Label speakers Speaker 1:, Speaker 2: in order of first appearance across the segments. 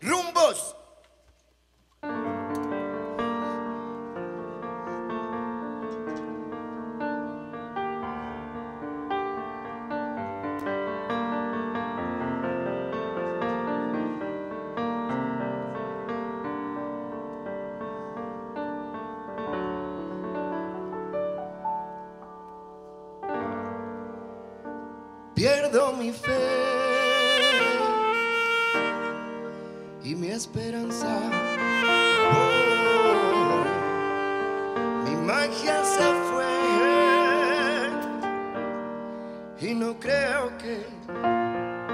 Speaker 1: rumbos. Pierdo mi fe. y mi esperanza. Oh, mi magia se fue y no creo que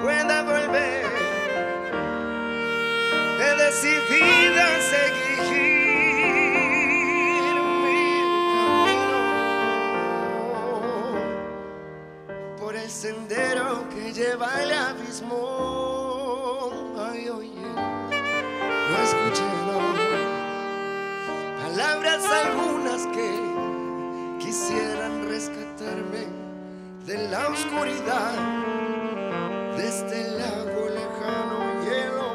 Speaker 1: pueda volver. He decidido seguir mi camino por el sendero que lleva al abismo. palabras algunas que quisieran rescatarme de la oscuridad desde el este lago lejano hielo.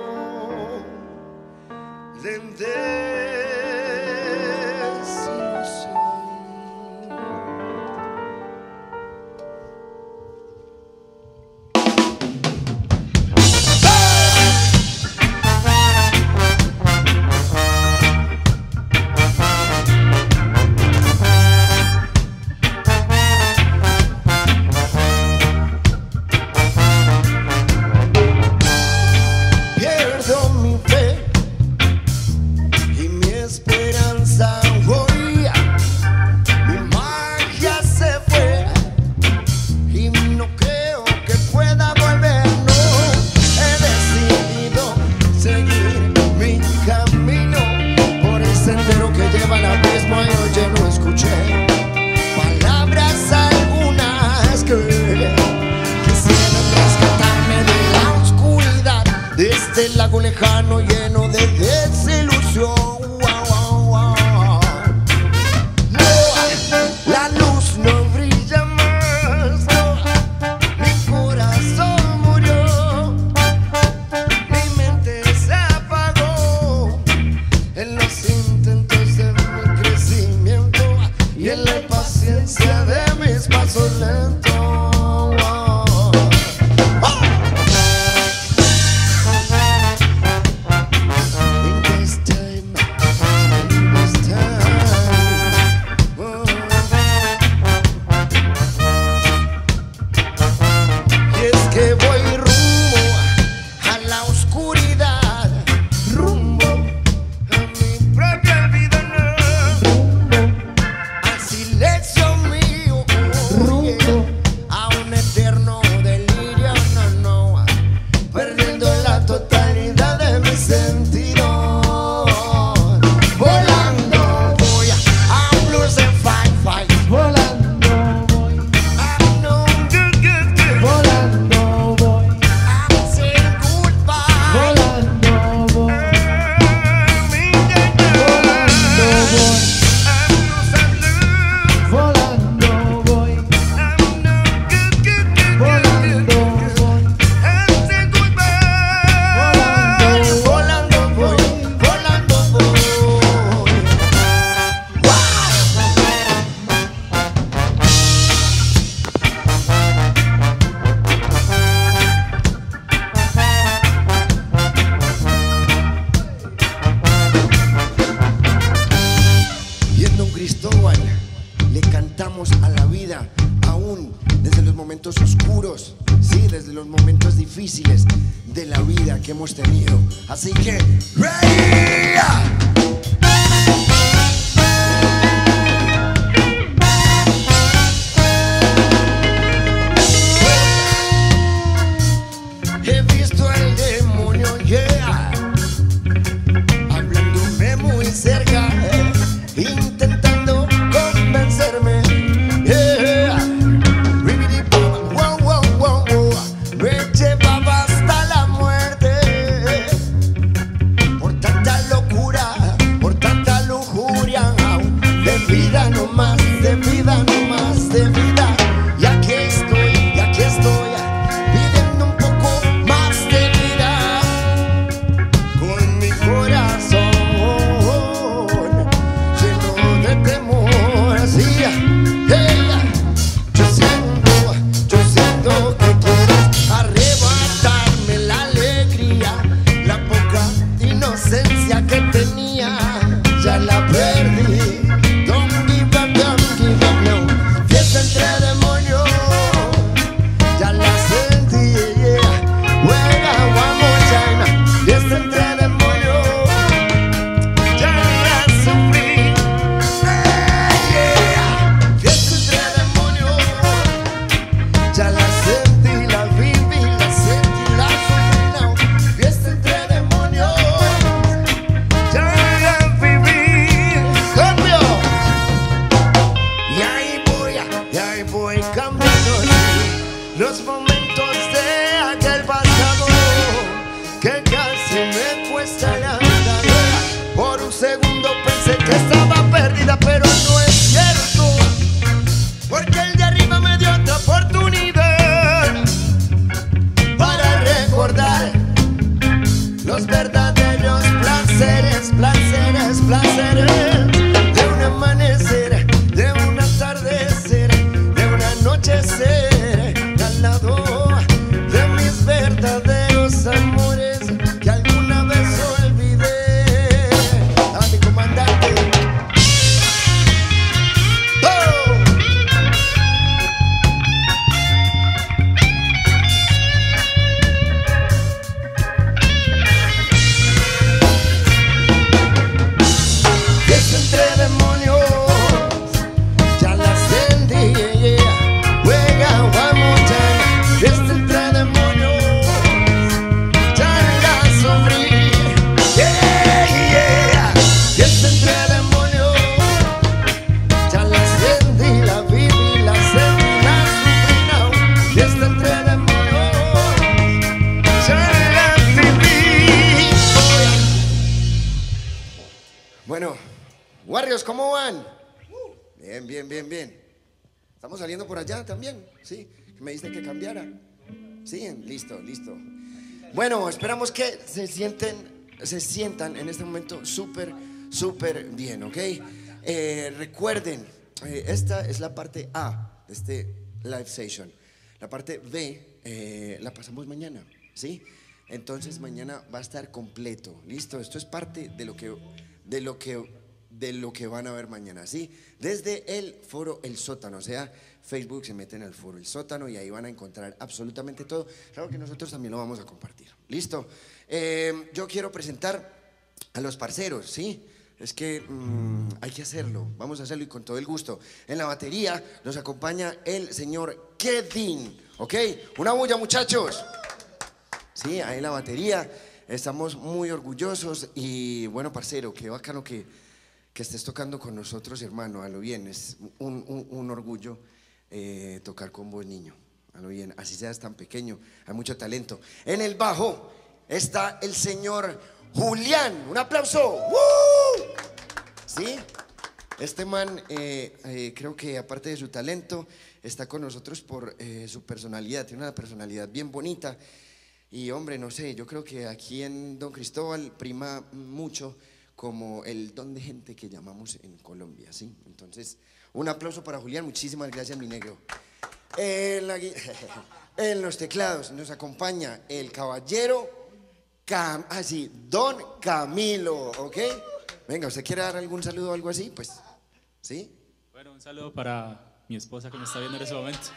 Speaker 1: Dende La luz no brilla más Mi corazón murió Mi mente se apagó. En los intentos de mi crecimiento Y en la paciencia de mis pasos lentos. que hemos tenido. Así que, ready. Me. los momentos de aquel pasado que casi me cuesta la vida. Por un segundo pensé que estaba perdida, pero no es cierto, porque el de arriba me dio otra oportunidad para recordar los verdaderos. Warriors, ¿cómo van? Bien, bien, bien, bien. ¿Estamos saliendo por allá también? ¿Sí? ¿Me diste que cambiara? Sí, listo, listo. Bueno, esperamos que se sienten, se sientan en este momento súper, súper bien, ¿ok? Eh, recuerden, eh, esta es la parte A de este live session. La parte B eh, la pasamos mañana, ¿sí? Entonces mañana va a estar completo, listo. Esto es parte de lo que, de lo que, de lo que van a ver mañana, ¿sí? Desde el foro El Sótano, o sea, Facebook se meten al foro El Sótano y ahí van a encontrar absolutamente todo. Claro que nosotros también lo vamos a compartir, listo. Eh, yo quiero presentar a los parceros, ¿sí? Es que mm, hay que hacerlo, vamos a hacerlo y con todo el gusto. En la batería nos acompaña el señor Kevin, ¿ok? Una bulla, muchachos. Sí, ahí en la batería. Estamos muy orgullosos y bueno, parcero, qué bacano que, que estés tocando con nosotros, hermano, a lo bien. Es un, un- orgullo eh, tocar con vos, niño. A lo bien, así seas tan pequeño, hay mucho talento. En el bajo está el señor Julián. Un aplauso. ¡Woo! ¿Sí? Este man, eh, eh, creo que aparte de su talento, está con nosotros por su personalidad. Tiene una personalidad bien bonita. Y hombre, no sé, yo creo que aquí en Don Cristóbal prima mucho como el don de gente que llamamos en Colombia, ¿sí? Entonces, un aplauso para Julián. Muchísimas gracias, mi negro. En, la gui- en los teclados nos acompaña el caballero, Cam ah, sí, Don Camilo, ¿ok? Venga, ¿usted quiere dar algún saludo o algo así? Pues, ¿sí?
Speaker 2: Bueno, un saludo para mi esposa que me está viendo en ese momento.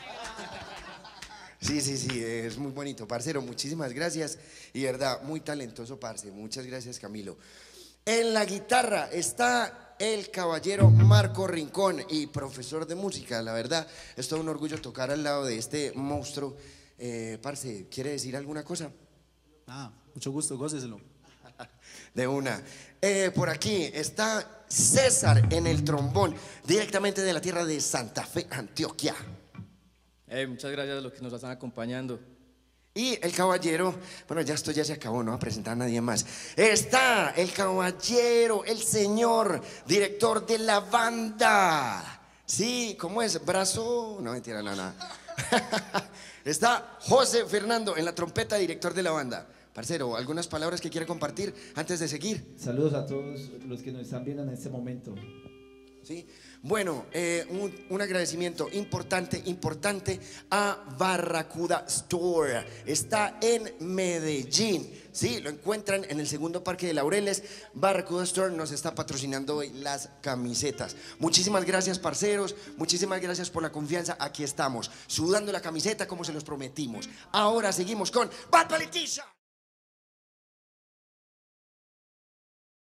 Speaker 1: Sí, sí, sí, es muy bonito, parcero, muchísimas gracias y verdad, muy talentoso, parce, muchas gracias Camilo. En la guitarra está el caballero Marco Rincón y profesor de música, la verdad, es todo un orgullo tocar al lado de este monstruo. Eh, parce, ¿quiere decir alguna cosa?
Speaker 3: Ah, mucho gusto, góceselo.
Speaker 1: De una. Eh, por aquí está César en el trombón, directamente de la tierra de Santa Fe, Antioquia.
Speaker 4: Hey, muchas gracias a los que nos están acompañando.
Speaker 1: Y el caballero, bueno, ya esto ya se acabó, no va a presentar a nadie más. Está el caballero, el señor, director de la banda. Sí, ¿cómo es? Brazo, no mentira, no, no. Está José Fernando en la trompeta, director de la banda. Parcero, ¿algunas palabras que quiere compartir antes de seguir?
Speaker 5: Saludos a todos los que nos están viendo en este momento.
Speaker 1: ¿Sí? Bueno, eh, un, agradecimiento importante, importante a Barracuda Store. Está en Medellín, ¿sí? Lo encuentran en el segundo parque de Laureles. Barracuda Store nos está patrocinando hoy las camisetas. Muchísimas gracias, parceros. Muchísimas gracias por la confianza. Aquí estamos, sudando la camiseta como se los prometimos. Ahora seguimos con Bad.